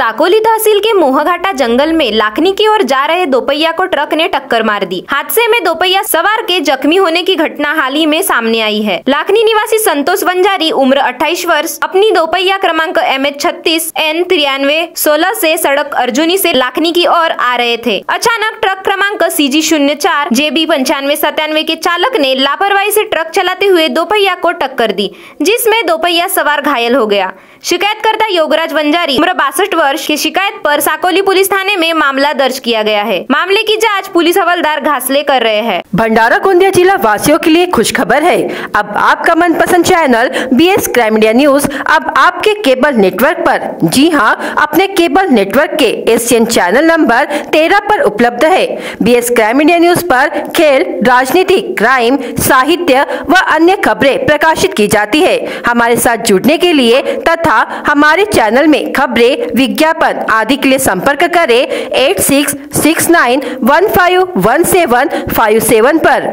साकोली तहसील के मोहघाटा जंगल में लाखनी की ओर जा रहे दोपहिया को ट्रक ने टक्कर मार दी। हादसे में दोपहिया सवार के जख्मी होने की घटना हाल ही में सामने आई है। लाखनी निवासी संतोष वंजारी, उम्र 28 वर्ष, अपनी दोपहिया क्रमांक एम एच छत्तीस, एन तिरानवे, सोलह ऐसी सड़क अर्जुनी से लाखनी की ओर आ रहे थे। अचानक ट्रक क्रमांक सी जी शून्य चार, जे बी पंचानवे सत्तानवे के चालक ने लापरवाही से ट्रक चलाते हुए दोपहिया को टक्कर दी, जिसमें दोपहिया सवार घायल हो गया। शिकायतकर्ता योगराज वंजारी, उम्र बासठ वर्ष की शिकायत पर साकोली पुलिस थाने में मामला दर्ज किया गया है। मामले की जाँच पुलिस हवलदार घासले कर रहे हैं। भंडारा गोंदिया जिला वासियों के लिए खुश खबर है। अब आपका मनपसंद channel B S crime India news अब आपके केबल नेटवर्क पर। जी हाँ अपने केबल नेटवर्क के एशियन चैनल नंबर तेरह पर उपलब्ध है। B S crime India news पर खेल, राजनीति क्राइम साहित्य व अन्य खबरें प्रकाशित की जाती है। हमारे साथ जुड़ने के लिए तथा हमारे चैनल में खबरें विज्ञापन आदि के लिए संपर्क करें eight six six nine one five one seven five seven पर।